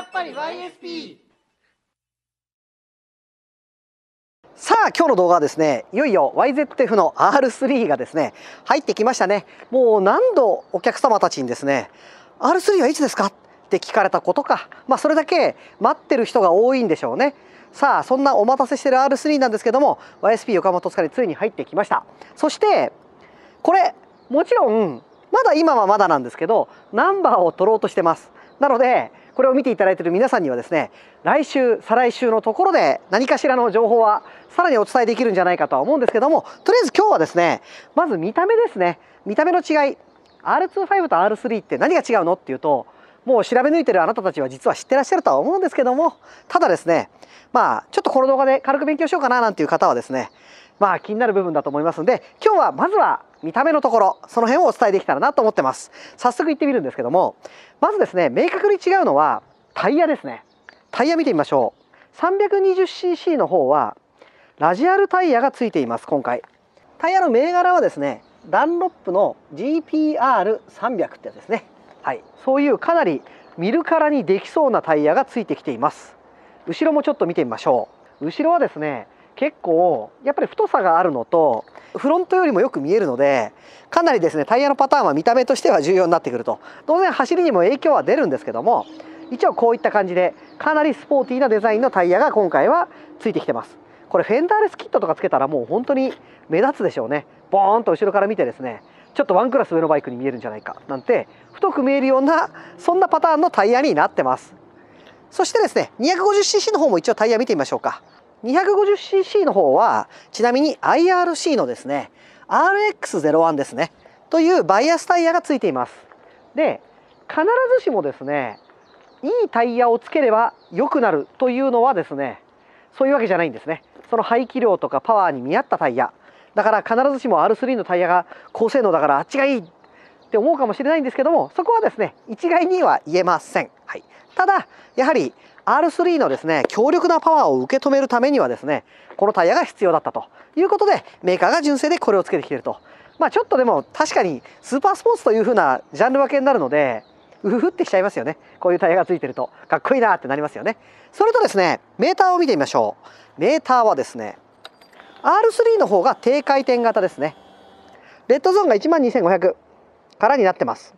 やっぱり YSP さあ今日の動画はですねいよいよ YZF の R3 がですね入ってきましたね。もう何度お客様たちにですね R3 はいつですか？って聞かれたことか。まあそれだけ待ってる人が多いんでしょうね。さあそんなお待たせしてる R3 なんですけども YSP 横浜戸塚についに入ってきました。そしてこれもちろんまだ今はまだなんですけどナンバーを取ろうとしてます。なのでこれを見ていただいている皆さんにはですね来週再来週のところで何かしらの情報はさらにお伝えできるんじゃないかとは思うんですけどもとりあえず今日はですねまず見た目ですね。見た目の違い。R25 と R3 って何が違うのっていうともう調べ抜いてるあなたたちは実は知ってらっしゃるとは思うんですけどもただですねまあちょっとこの動画で軽く勉強しようかななんていう方はですねまあ気になる部分だと思いますんで今日はまずは見た目のところその辺をお伝えできたらなと思ってます。早速行ってみるんですけどもまずですね明確に違うのはタイヤですね。タイヤ見てみましょう。320cc の方はラジアルタイヤがついています今回。タイヤの銘柄はですねダンロップの GPR300 ってやつですね。はい。そういうかなり見るからにできそうなタイヤがついてきています。後ろもちょっと見てみましょう。後ろはですね結構やっぱり太さがあるのとフロントよりもよく見えるのでかなりですねタイヤのパターンは見た目としては重要になってくると。当然走りにも影響は出るんですけども一応こういった感じでかなりスポーティーなデザインのタイヤが今回はついてきてます。これフェンダーレスキットとかつけたらもう本当に目立つでしょうね。ボーンと後ろから見てですねちょっとワンクラス上のバイクに見えるんじゃないか。なんて太く見えるようなそんなパターンのタイヤになってます。そしてですね 250cc の方も一応タイヤ見てみましょうか。250cc の方はちなみに IRC のですね RX01 ですねというバイアスタイヤがついています。で必ずしもですねいいタイヤをつければ良くなるというのはですねそういうわけじゃないんですね。その排気量とかパワーに見合ったタイヤ。だから必ずしも R3 のタイヤが高性能だからあっちがいいって思うかもしれないんですけどもそこはですね一概には言えません、はい、ただやはり R3 のですね強力なパワーを受け止めるためにはですねこのタイヤが必要だったということでメーカーが純正でこれをつけてきていると。まあちょっとでも確かにスーパースポーツというふうなジャンル分けになるのでうふふってしちゃいますよね。こういうタイヤがついてると。かっこいいなってなりますよね。それとですねメーターを見てみましょう。メーターはですね R3 の方が低回転型ですね。レッドゾーンが12,500からになってます。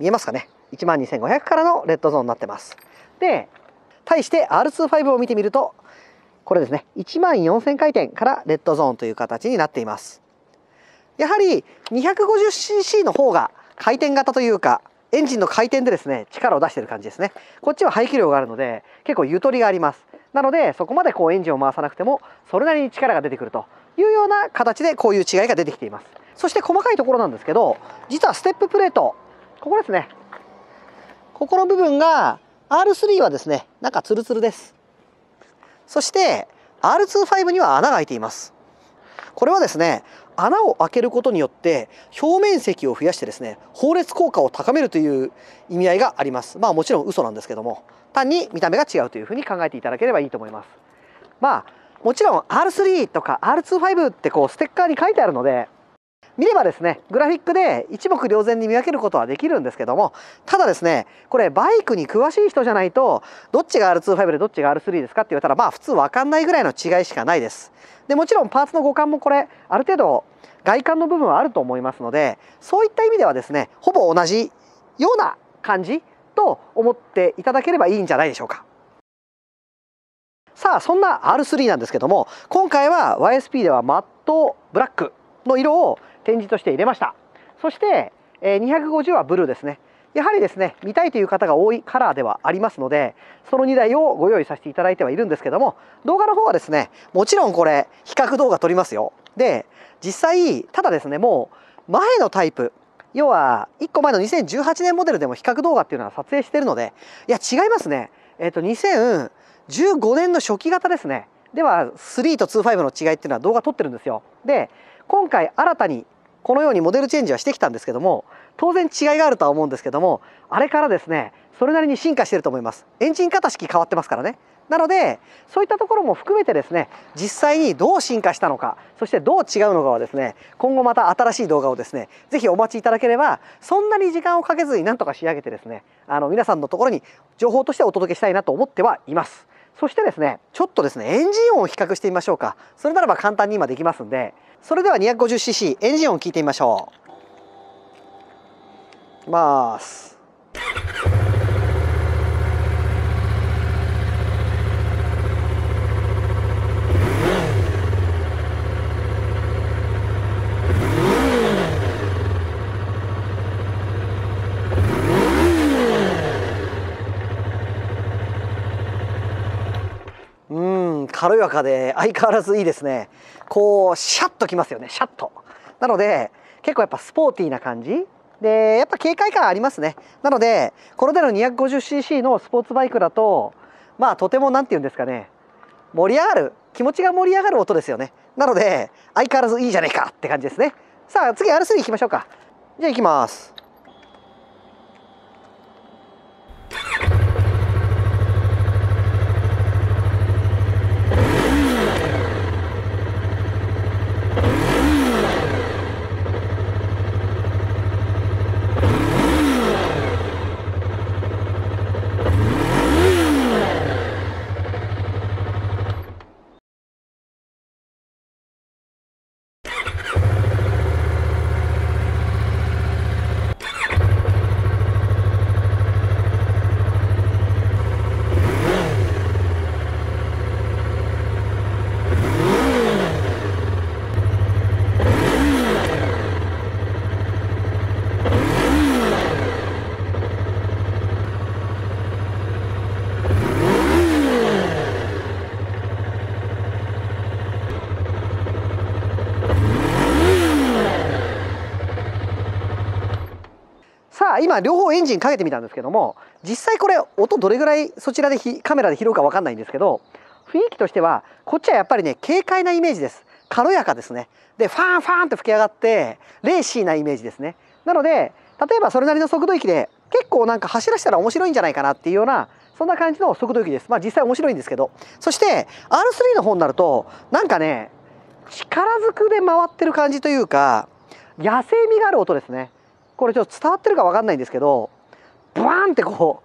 見えますかね？12,500からのレッドゾーンになってます。で対して R25 を見てみるとこれですね。14,000回転からレッドゾーンという形になっています。やはり 250cc の方が回転型というかエンジンの回転でですね力を出してる感じですね。こっちは排気量があるので結構ゆとりがあります。なのでそこまでこうエンジンを回さなくてもそれなりに力が出てくるというような形でこういう違いが出てきています。そして細かいところなんですけど実はステッププレートここですね。ここの部分が R3 はですね中ツルツルです。そして R25 には穴が開いています。これはですね穴を開けることによって表面積を増やしてですね放熱効果を高めるという意味合いがあります。まあもちろん嘘なんですけども単に見た目が違うというふうに考えていただければいいと思います。まあもちろん R3 とか R25 ってこうステッカーに書いてあるので見ればですねグラフィックで一目瞭然に見分けることはできるんですけどもただですねこれバイクに詳しい人じゃないとどっちが R25 でどっちが R3 ですかって言われたらまあ普通分かんないぐらいの違いしかないです。でもちろんパーツの互換もこれある程度外観の部分はあると思いますのでそういった意味ではですねほぼ同じような感じと思っていただければいいんじゃないでしょうか。さあそんな R3 なんですけども今回は YSP ではマットブラックの色を展示として入れました。そして250はブルーですね。やはりですね見たいという方が多いカラーではありますのでその2台をご用意させていただいてはいるんですけども動画の方はですねもちろんこれ比較動画撮りますよ。で実際ただですねもう前のタイプ要は1個前の2018年モデルでも比較動画っていうのは撮影してるのでいや違いますね。えっ、ー、と2015年の初期型ですね。では3と25の違いっていうのは動画撮ってるんですよ。で今回新たにこのようにモデルチェンジはしてきたんですけども当然違いがあるとは思うんですけどもあれからですねそれなりに進化してると思いますエンジン型式変わってますからねなのでそういったところも含めてですね実際にどう進化したのかそしてどう違うのかはですね今後また新しい動画をですね是非お待ちいただければそんなに時間をかけずになんとか仕上げてですねあの皆さんのところに情報としてお届けしたいなと思ってはいます。そしてですねちょっとですねエンジン音を比較してみましょうか。それならば簡単に今できますんで。それでは 250cc エンジン音を聞いてみましょう。いきます。軽やかで相変わらずいいですね。こうシャッときますよね。シャッと。なので結構やっぱスポーティーな感じ。でやっぱ軽快感ありますね。なのでこの手の 250cc のスポーツバイクだとまあとても何て言うんですかね。盛り上がる。気持ちが盛り上がる音ですよね。なので相変わらずいいじゃねえかって感じですね。さあ次 R3 行きましょうか。じゃあ行きます。さあ今両方エンジンかけてみたんですけども実際これ音どれぐらいそちらでカメラで拾うか分かんないんですけど雰囲気としてはこっちはやっぱりね軽快なイメージです。軽やかですね。でファンファンって吹き上がってレーシーなイメージですね。なので例えばそれなりの速度域で結構なんか走らせたら面白いんじゃないかなっていうようなそんな感じの速度域です。まあ実際面白いんですけど。そして R3 の方になるとなんかね力ずくで回ってる感じというか野生味がある音ですね。これちょっと伝わってるか分かんないんですけどブワーンってこ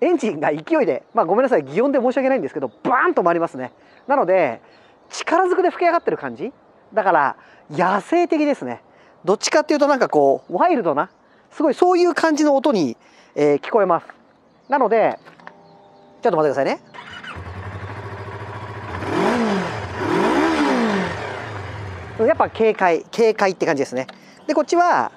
うエンジンが勢いでまあごめんなさい擬音で申し訳ないんですけどバーンと回りますね。なので力ずくで吹き上がってる感じ。だから野生的ですね。どっちかっていうとなんかこうワイルドなすごいそういう感じの音に、えー、聞こえます。なのでちょっと待ってくださいね。やっぱ軽快軽快って感じですね。でこっちは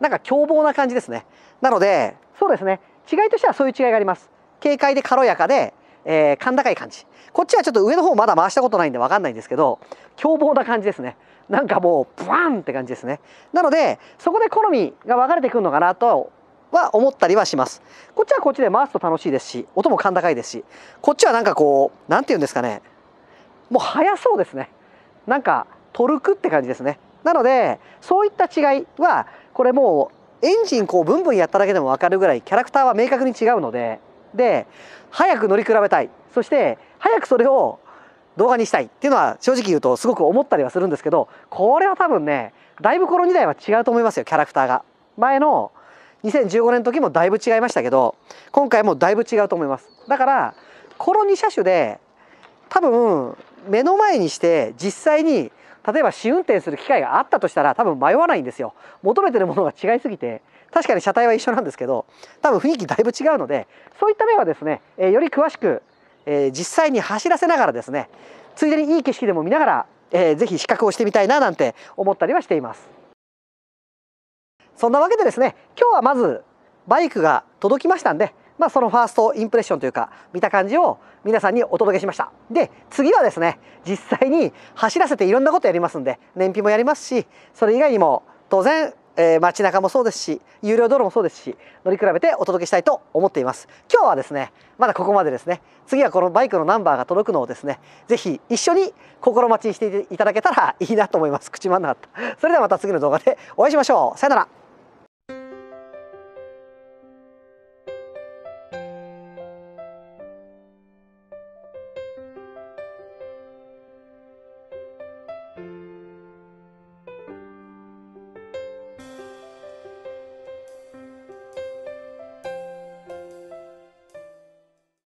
なんか凶暴な感じですね。なのでそうですね。違いとしてはそういう違いがあります。軽快で軽やかで、えー、甲高い感じ。こっちはちょっと上の方まだ回したことないんで分かんないんですけど凶暴な感じですね。なんかもうブワンって感じですね。なのでそこで好みが分かれてくるのかなとは思ったりはします。こっちはこっちで回すと楽しいですし音も甲高いですしこっちはなんかこう何て言うんですかね。もう速そうですねなんかトルクって感じですねなのでそういった違いはこれもうエンジンこうブンブンやっただけでも分かるぐらいキャラクターは明確に違うのでで早く乗り比べたいそして早くそれを動画にしたいっていうのは正直言うとすごく思ったりはするんですけどこれは多分ねだいぶこの2台は違うと思いますよキャラクターが。前の2015年の時もだいぶ違いましたけど今回もだいぶ違うと思います。だからこの2車種で多分目の前にして実際に例えば試運転する機会があったとしたら多分迷わないんですよ。求めてるものが違いすぎて確かに車体は一緒なんですけど多分雰囲気だいぶ違うのでそういった面はですね、え、より詳しく、え、実際に走らせながらですねついでにいい景色でも見ながら、えー、ぜひ比較をしてみたいななんて思ったりはしています。そんなわけでですね今日はまずバイクが届きましたんでまあ、そのファーストインプレッションというか見た感じを皆さんにお届けしました。で次はですね実際に走らせていろんなことやりますんで燃費もやりますしそれ以外にも当然えー、街中もそうですし有料道路もそうですし乗り比べてお届けしたいと思っています。今日はですねまだここまでですね次はこのバイクのナンバーが届くのをですね是非一緒に心待ちにしていただけたらいいなと思います。口まんなかった。それではまた次の動画でお会いしましょう。さよなら。